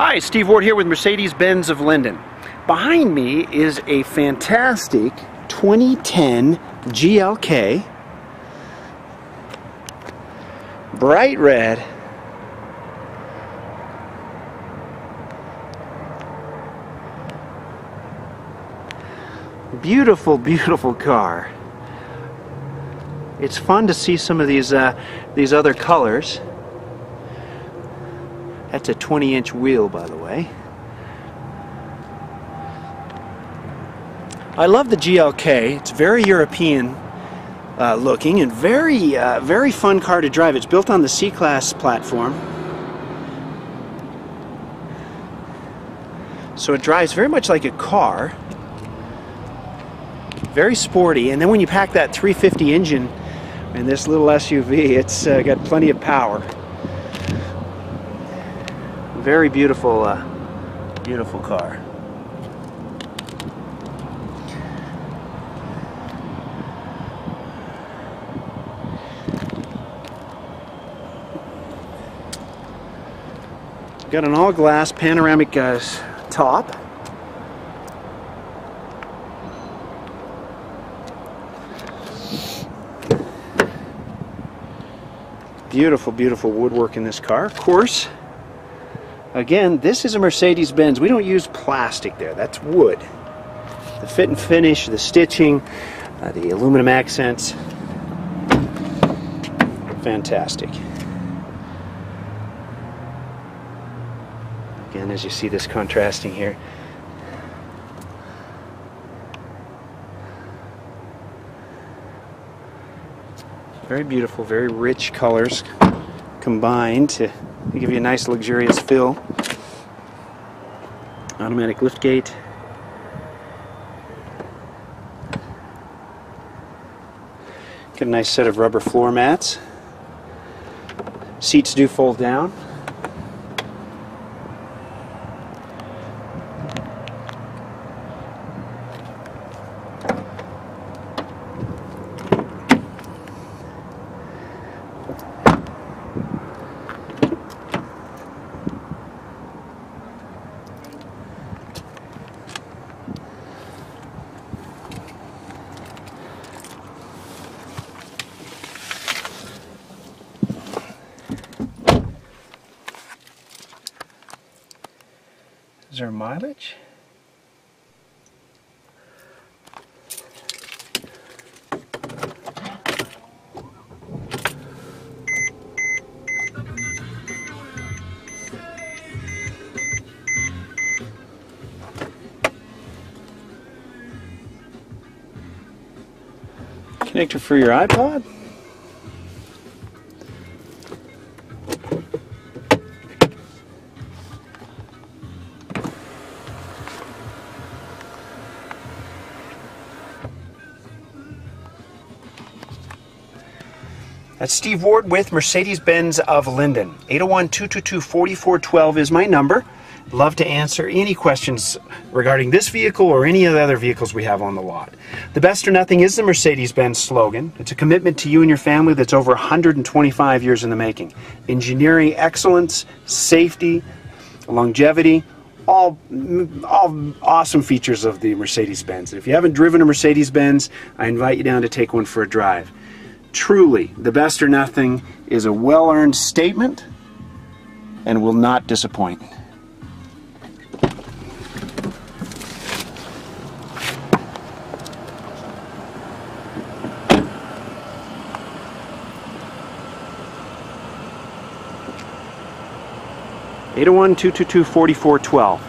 Hi, Steve Ward here with Mercedes-Benz of Lindon. Behind me is a fantastic 2010 GLK. Bright red. Beautiful, beautiful car. It's fun to see some of these uh, these other colors. That's a 20 inch wheel by the way. I love the GLK. It's very European uh, looking and very uh, very fun car to drive. It's built on the C-Class platform. So it drives very much like a car. Very sporty and then when you pack that 350 engine in this little SUV it's uh, got plenty of power very beautiful uh, beautiful car got an all glass panoramic uh, top Beautiful, beautiful woodwork in this car. Of course, again, this is a Mercedes-Benz. We don't use plastic there. That's wood. The fit and finish, the stitching, uh, the aluminum accents. Fantastic. Again, as you see this contrasting here, Very beautiful, very rich colors combined to give you a nice luxurious feel. Automatic lift gate. Got a nice set of rubber floor mats. Seats do fold down. Is there mileage? Connector for your iPod? That's Steve Ward with Mercedes-Benz of Lindon. 801-222-4412 is my number. Love to answer any questions regarding this vehicle or any of the other vehicles we have on the lot. The best or nothing is the Mercedes-Benz slogan. It's a commitment to you and your family that's over 125 years in the making. Engineering excellence, safety, longevity, all, all awesome features of the Mercedes-Benz. If you haven't driven a Mercedes-Benz, I invite you down to take one for a drive truly, the best or nothing is a well earned statement and will not disappoint. Eight zero oh one two two two forty four twelve.